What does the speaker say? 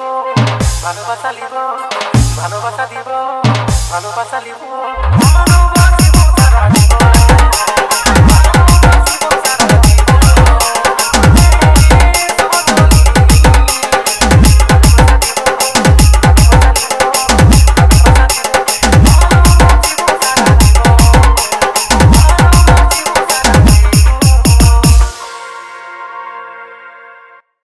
দিব ভালোবাসা দিব ভালোবাসা দিব ভালোবাসা লিব